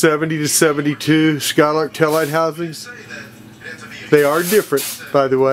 70 to 72 Skylark taillight housings. They are different, by the way.